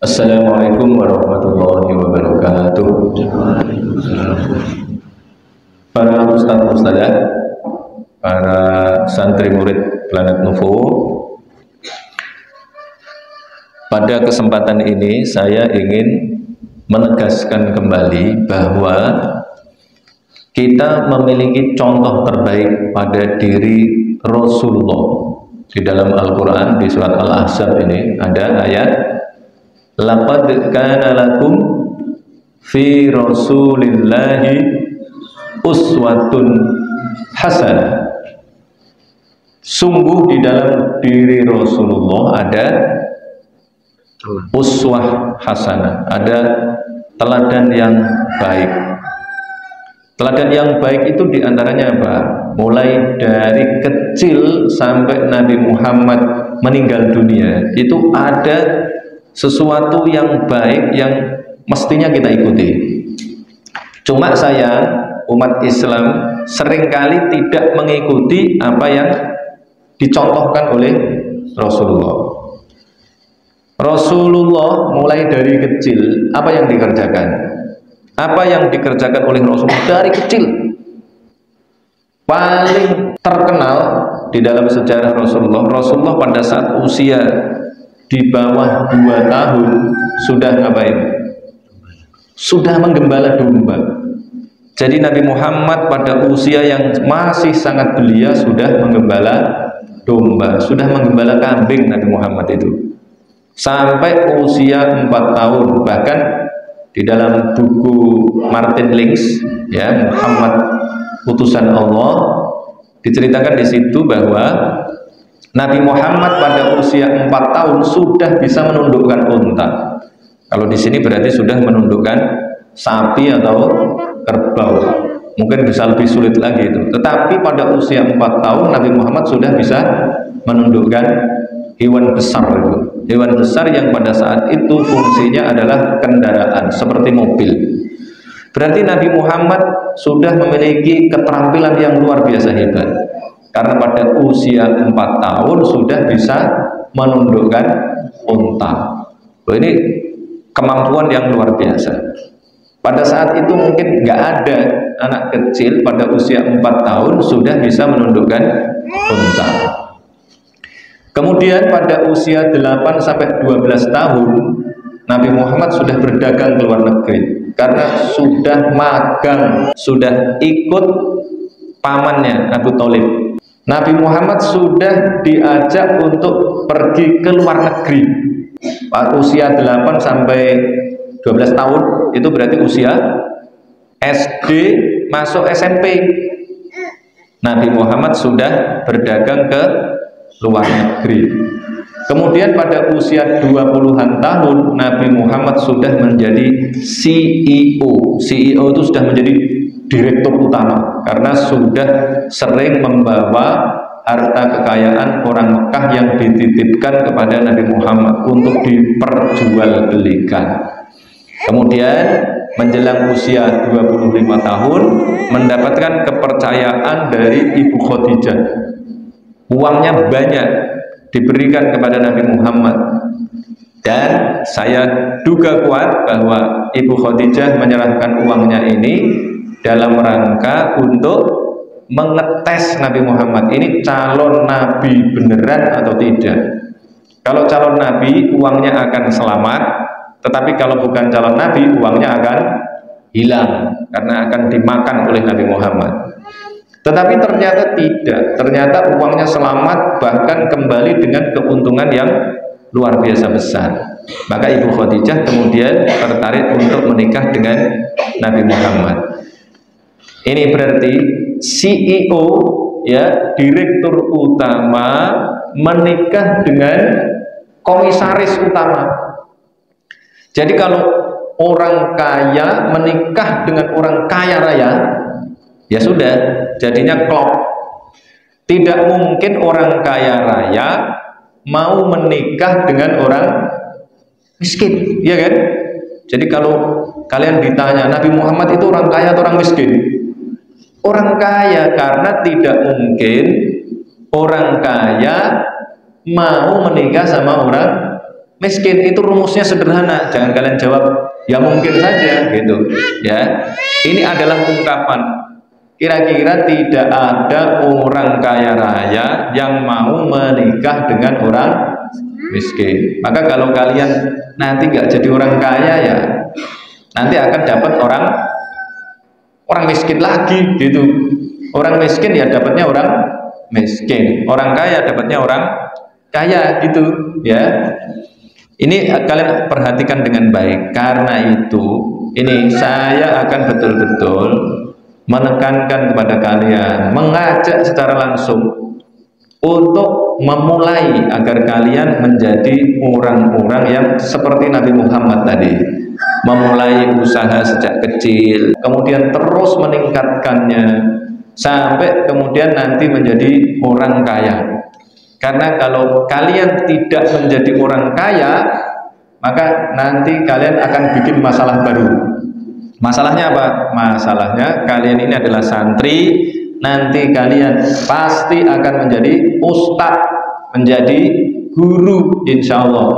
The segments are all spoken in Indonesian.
Assalamualaikum warahmatullahi wabarakatuh. Para ustadz ustadzah, para santri murid Planet Novo, pada kesempatan ini saya ingin menegaskan kembali bahwa kita memiliki contoh terbaik pada diri Rasulullah. Di dalam Al-Quran, di surat Al-Ahzab ini ada ayat laqad kana lakum fi rasulillahi uswatun hasanah sungguh di dalam diri Rasulullah ada uswah hasanah ada teladan yang baik teladan yang baik itu di antaranya apa? mulai dari kecil sampai Nabi Muhammad meninggal dunia itu ada sesuatu yang baik yang mestinya kita ikuti. Cuma saya umat Islam sering kali tidak mengikuti apa yang dicontohkan oleh Rasulullah. Rasulullah mulai dari kecil apa yang dikerjakan? Apa yang dikerjakan oleh Rasulullah dari kecil? Paling terkenal di dalam sejarah Rasulullah Rasulullah pada saat usia di bawah dua tahun sudah ngapain? Sudah menggembala domba. Jadi Nabi Muhammad pada usia yang masih sangat belia sudah menggembala domba, sudah menggembala kambing Nabi Muhammad itu. Sampai usia empat tahun, bahkan di dalam buku Martin Links ya Muhammad utusan Allah diceritakan di situ bahwa Nabi Muhammad pada usia 4 tahun sudah bisa menundukkan unta. Kalau di sini berarti sudah menundukkan sapi atau kerbau. Mungkin bisa lebih sulit lagi itu. Tetapi pada usia 4 tahun Nabi Muhammad sudah bisa menundukkan hewan besar itu. Hewan besar yang pada saat itu fungsinya adalah kendaraan seperti mobil. Berarti Nabi Muhammad sudah memiliki keterampilan yang luar biasa hebat karena pada usia 4 tahun sudah bisa menundukkan unta. Ini kemampuan yang luar biasa. Pada saat itu mungkin nggak ada anak kecil pada usia 4 tahun sudah bisa menundukkan unta. Kemudian pada usia 8 sampai 12 tahun Nabi Muhammad sudah berdagang ke luar negeri. Karena sudah magang, sudah ikut pamannya Abu Talib Nabi Muhammad sudah diajak untuk pergi ke luar negeri. Usia 8 sampai 12 tahun itu berarti usia SD masuk SMP Nabi Muhammad sudah berdagang ke luar negeri. Kemudian pada usia 20-an tahun Nabi Muhammad sudah menjadi CEO CEO itu sudah menjadi direktur utama karena sudah sering membawa harta kekayaan orang Mekah yang dititipkan kepada Nabi Muhammad untuk diperjualbelikan. Kemudian menjelang usia 25 tahun mendapatkan kepercayaan dari Ibu Khadijah. Uangnya banyak diberikan kepada Nabi Muhammad dan saya duga kuat bahwa Ibu Khadijah menyerahkan uangnya ini dalam rangka untuk mengetes Nabi Muhammad ini calon nabi beneran atau tidak. Kalau calon nabi uangnya akan selamat tetapi kalau bukan calon nabi uangnya akan hilang karena akan dimakan oleh Nabi Muhammad. Tetapi ternyata tidak. Ternyata uangnya selamat bahkan kembali dengan keuntungan yang luar biasa besar. Maka Ibu Khadijah kemudian tertarik untuk menikah dengan Nabi Muhammad ini berarti CEO ya, direktur utama menikah dengan komisaris utama. Jadi kalau orang kaya menikah dengan orang kaya raya, ya sudah, jadinya klop. Tidak mungkin orang kaya raya mau menikah dengan orang miskin, ya kan? Jadi kalau kalian ditanya Nabi Muhammad itu orang kaya atau orang miskin? Orang kaya karena tidak mungkin orang kaya mau menikah sama orang miskin. Itu rumusnya sederhana. Jangan kalian jawab ya mungkin saja gitu ya. Ini adalah ungkapan. Kira-kira tidak ada orang kaya raya yang mau menikah dengan orang miskin. Maka kalau kalian nanti nggak jadi orang kaya ya nanti akan dapat orang orang miskin lagi gitu. Orang miskin ya dapatnya orang miskin. Orang kaya dapatnya orang kaya gitu ya. Ini kalian perhatikan dengan baik. Karena itu ini saya akan betul-betul menekankan kepada kalian mengajak secara langsung untuk memulai agar kalian menjadi orang-orang yang seperti Nabi Muhammad tadi memulai usaha sejak kecil kemudian terus meningkatkannya sampai kemudian nanti menjadi orang kaya karena kalau kalian tidak menjadi orang kaya, maka nanti kalian akan bikin masalah baru. Masalahnya apa? Masalahnya kalian ini adalah santri, nanti kalian pasti akan menjadi ustadz, menjadi guru insya Allah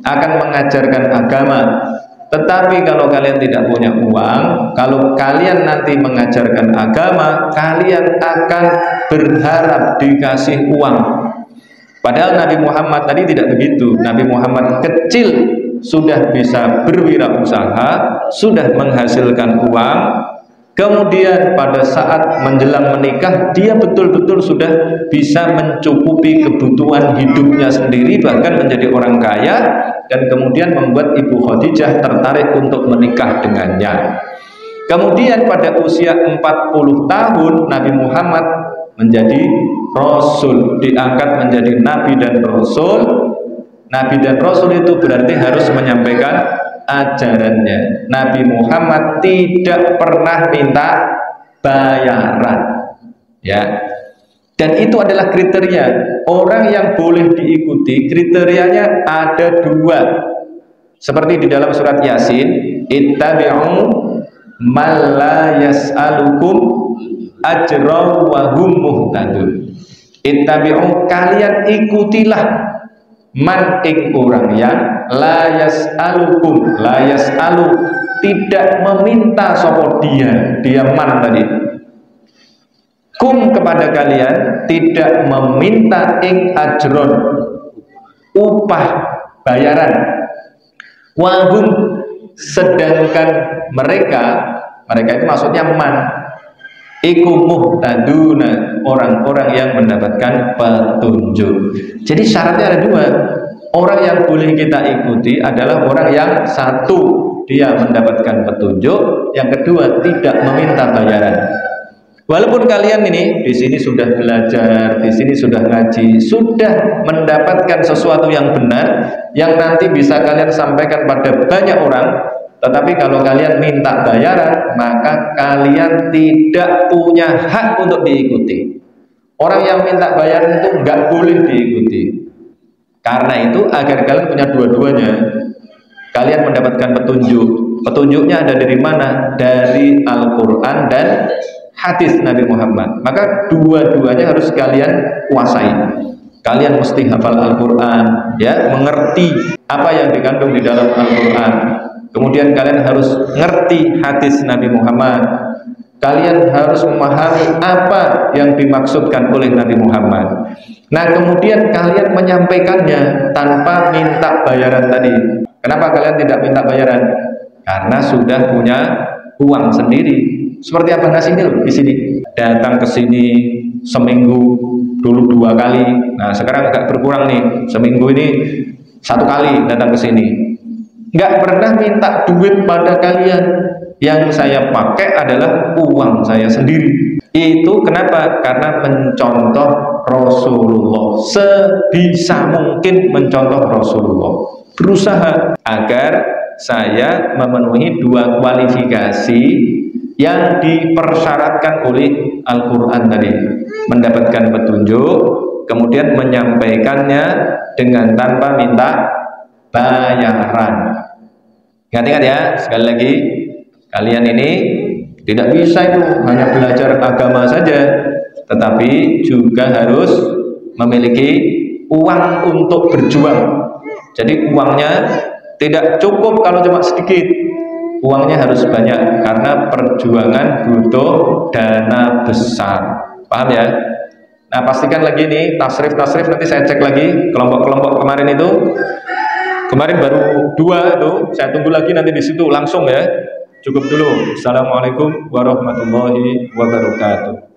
akan mengajarkan agama tetapi kalau kalian tidak punya uang, kalau kalian nanti mengajarkan agama, kalian akan berharap dikasih uang. Padahal Nabi Muhammad tadi tidak begitu. Nabi Muhammad kecil sudah bisa berwirausaha, sudah menghasilkan uang. Kemudian pada saat menjelang menikah, dia betul-betul sudah bisa mencukupi kebutuhan hidupnya sendiri, bahkan menjadi orang kaya, dan kemudian membuat Ibu Khadijah tertarik untuk menikah dengannya. Kemudian pada usia 40 tahun, Nabi Muhammad menjadi rasul, diangkat menjadi nabi dan rasul. Nabi dan rasul itu berarti harus menyampaikan ajarannya. Nabi Muhammad tidak pernah minta bayaran. Ya. Dan itu adalah kriteria orang yang boleh diikuti. Kriterianya ada dua. Seperti di dalam surat Yasin, ittabi'u man la yas'alukum wa hum muhtadun ittabi'u kalian ikutilah man ing orang yang la yas'alukum la yas'alu tidak meminta sopo dia dia man tadi. Kum kepada kalian tidak meminta ing ajron upah bayaran. Wahum sedangkan mereka mereka itu maksudnya man iku muhtaduna orang-orang yang mendapatkan petunjuk. Jadi syaratnya ada dua. Orang yang boleh kita ikuti adalah orang yang satu dia mendapatkan petunjuk. Yang kedua tidak meminta bayaran. Walaupun kalian ini di sini sudah belajar di sini sudah ngaji sudah mendapatkan sesuatu yang benar yang nanti bisa kalian sampaikan pada banyak orang tetapi kalau kalian minta bayaran, maka kalian tidak punya hak untuk diikuti. Orang yang minta bayaran itu nggak boleh diikuti. Karena itu agar kalian punya dua-duanya, kalian mendapatkan petunjuk. Petunjuknya ada dari mana? Dari Al-Quran dan hadis Nabi Muhammad. Maka dua-duanya harus kalian kuasai. Kalian mesti hafal Al-Quran, ya, mengerti apa yang dikandung di dalam Al-Quran Kemudian kalian harus ngerti hadis Nabi Muhammad. Kalian harus memahami apa yang dimaksudkan oleh Nabi Muhammad. Nah, kemudian kalian menyampaikannya tanpa minta bayaran tadi. Kenapa kalian tidak minta bayaran? Karena sudah punya uang sendiri. Seperti apa nasi ini di sini? Datang ke sini seminggu dulu dua kali. Nah, sekarang agak berkurang nih. Seminggu ini satu kali datang ke sini nggak pernah minta duit pada kalian. Yang saya pakai adalah uang saya sendiri. Itu kenapa? karena mencontoh Rasulullah. Sebisa mungkin mencontoh Rasulullah. Berusaha agar saya memenuhi dua kualifikasi yang dipersyaratkan oleh Al-Quran tadi. Mendapatkan petunjuk kemudian menyampaikannya dengan tanpa minta bayaran. Ingat-ingat ya, sekali lagi kalian ini tidak bisa itu hanya belajar agama saja, tetapi juga harus memiliki uang untuk berjuang. Jadi uangnya tidak cukup kalau cuma sedikit. Uangnya harus banyak karena perjuangan butuh dana besar. Paham ya? Nah pastikan lagi nih tasrif-tasrif nanti saya cek lagi. Kelompok-kelompok kemarin itu kemarin baru dua tuh. Saya tunggu lagi nanti di situ langsung ya. Cukup dulu. Assalamualaikum warahmatullahi wabarakatuh